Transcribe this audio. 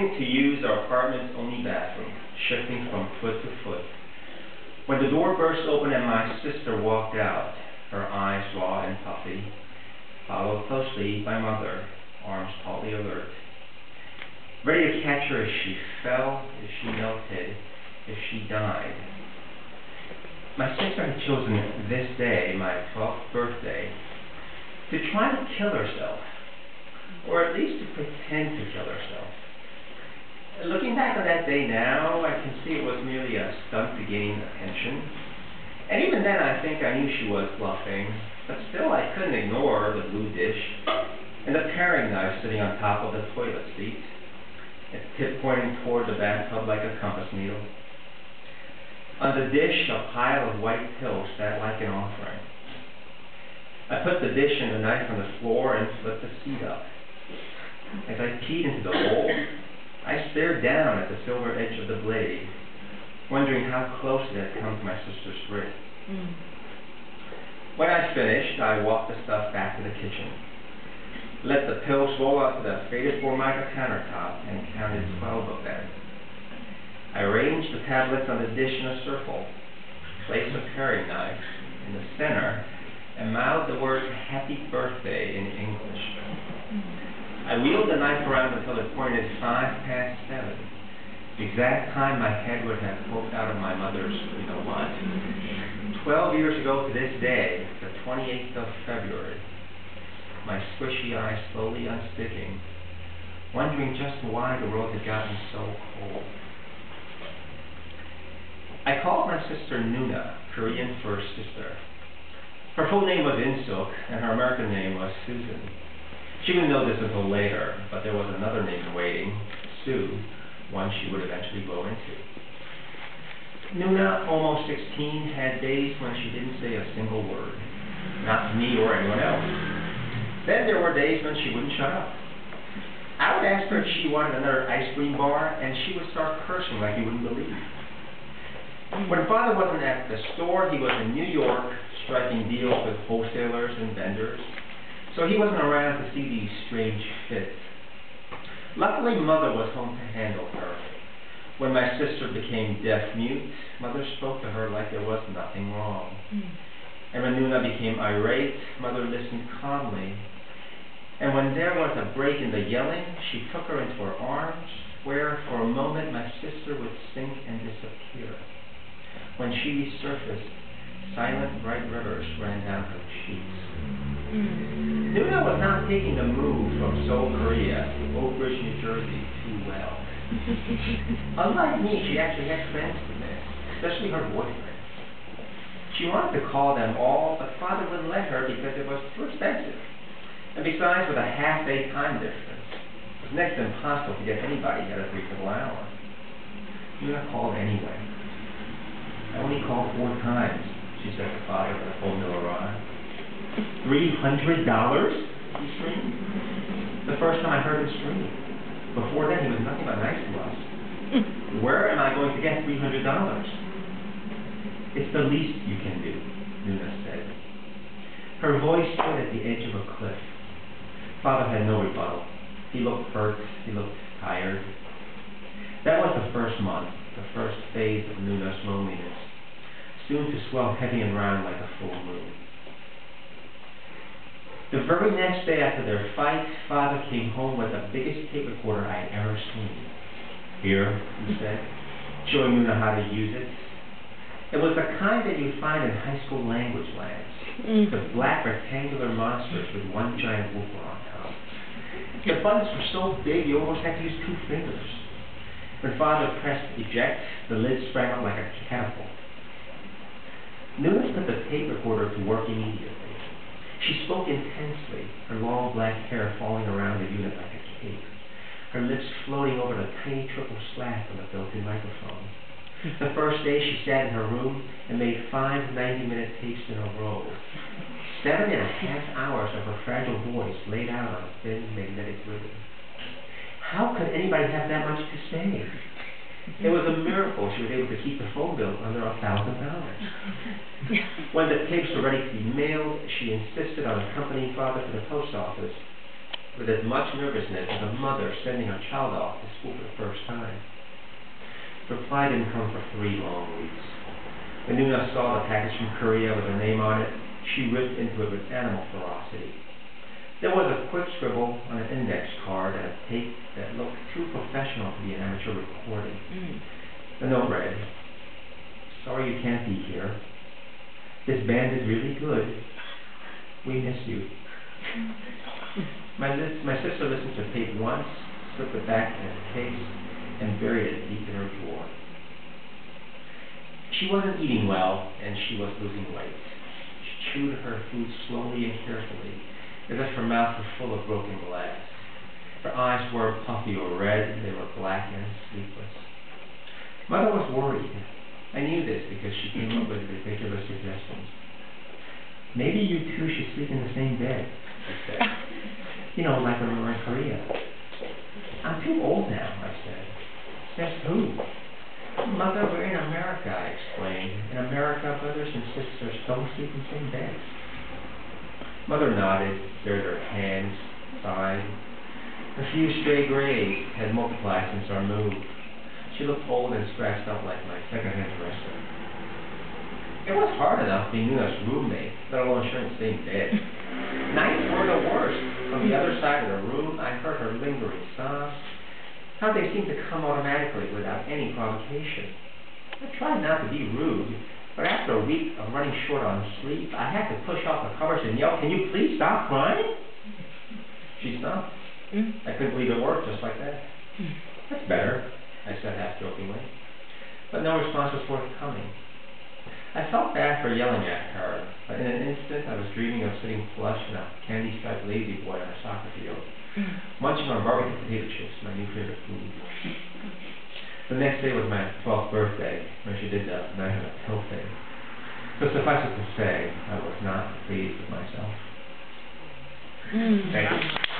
to use our apartment's only bathroom, shifting from foot to foot. When the door burst open and my sister walked out, her eyes raw and puffy, followed closely by mother, arms tautly alert, ready to catch her if she fell, if she melted, if she died. My sister had chosen this day, my 12th birthday, to try to kill herself, or at least to pretend to kill herself. Looking back on that day now, I can see it was merely a stunt to gain attention. And even then, I think I knew she was bluffing, but still I couldn't ignore the blue dish and the paring knife sitting on top of the toilet seat, its tip pointing toward the bathtub like a compass needle. On the dish, a pile of white pills sat like an offering. I put the dish and the knife on the floor and flipped the seat up. As I peed into the hole, I stared down at the silver edge of the blade, wondering how close it had come to my sister's wrist. Mm. When I finished, I walked the stuff back to the kitchen, let the pills roll out to the faded formica countertop, and counted 12 of them. I arranged the tablets on the dish in a circle, placed a paring knife in the center, and mouthed the words Happy Birthday in English. I wheeled the knife around until it pointed five past seven, the exact time my head would have poked out of my mother's, you know what. Twelve years ago to this day, the 28th of February, my squishy eyes slowly unsticking, wondering just why the world had gotten so cold. I called my sister Nuna, Korean for sister. Her full name was Insuk, and her American name was Susan. She didn't know this until later, but there was another name in waiting, Sue, one she would eventually blow into. Nuna, almost 16, had days when she didn't say a single word, not to me or anyone else. Then there were days when she wouldn't shut up. I would ask her if she wanted another ice cream bar, and she would start cursing like you wouldn't believe. When father wasn't at the store, he was in New York striking deals with wholesalers and vendors. So he wasn't around to see these strange fits. Luckily, Mother was home to handle her. When my sister became deaf-mute, Mother spoke to her like there was nothing wrong. Mm. And when Nuna became irate, Mother listened calmly. And when there was a break in the yelling, she took her into her arms, where for a moment my sister would sink and disappear. When she resurfaced, silent bright rivers ran down her cheeks. Mm. Nuna was not taking the move from Seoul, Korea to Oak Ridge, New Jersey too well. Unlike me, she actually had friends there, especially her boyfriend. She wanted to call them all, but father wouldn't let her because it was too expensive. And besides, with a half-day time difference, it was next to impossible to get anybody at a reasonable hour. Nuna called anyway. I only called four times, she said to father when the phone bill arrived. Three hundred dollars? He screamed. The first time I heard him scream. Before then, he was nothing but nice to us. Where am I going to get three hundred dollars? It's the least you can do, Nuna said. Her voice stood at the edge of a cliff. Father had no rebuttal. He looked hurt. He looked tired. That was the first month, the first phase of Nuna's loneliness, soon to swell heavy and round like a full moon. The very next day after their fight, father came home with the biggest tape recorder I had ever seen. Here, he said, showing Nuna how to use it. It was the kind that you'd find in high school language labs. Mm. The black rectangular monsters with one giant woofer on top. The buttons were so big you almost had to use two fingers. When father pressed eject, the lid sprang up like a catapult. Nuna put the tape recorder to work immediately. She spoke intensely, her long black hair falling around the unit like a cape, her lips floating over the tiny triple slat on the built-in microphone. The first day she sat in her room and made five 90-minute tapes in a row. Seven and a half hours of her fragile voice laid out on a thin magnetic ribbon. How could anybody have that much to say? It was a miracle she was able to keep the phone bill under a thousand dollars. When the tapes were ready to be mailed, she insisted on accompanying father to the post office, with as much nervousness as a mother sending her child off to school for the first time. The reply didn't come for three long weeks. When Nuna saw the package from Korea with her name on it, she ripped into it with animal ferocity. There was a quick scribble on an index card and a tape that looked too professional to be an amateur recording. Mm. The note read, Sorry you can't be here. This band is really good. We miss you. My, my sister listened to the tape once, slipped it back in its case, and buried it deep in her drawer. She wasn't eating well, and she was losing weight. She chewed her food slowly and carefully, as if her mouth were full of broken glass. Her eyes were puffy or red, they were black and sleepless. Mother was worried. I knew this because she came up with ridiculous suggestions. Maybe you two should sleep in the same bed, she said. You know, like when we were in Korea. I'm too old now, I said. Says who? Mother, we're in America, I explained. In America, brothers and sisters don't sleep in the same bed. Mother nodded, stared at her hands, sighed. A few stray grays had multiplied since our move. She looked old and scratched up like my second-hand dresser. It was hard enough being Nuna's roommate, let alone sharing the same bed. Nights were the worst. From the other side of the room, I heard her lingering sobs. How they seemed to come automatically without any provocation. I tried not to be rude, but after a week of running short on sleep, I had to push off the covers and yell, Can you please stop crying? She stopped. Mm. I couldn't believe it worked just like that. That's better, I said half jokingly. But no response was forthcoming. I felt bad for yelling at her, but in an instant I was dreaming of sitting flush in a candy-striped La-Z-Boy on a soccer field, Mm. munching on barbecue potato chips, my new favorite food. The next day was my 12th birthday, when she did the night on a pill thing. So suffice it to say, I was not pleased with myself. Mm. Thank you.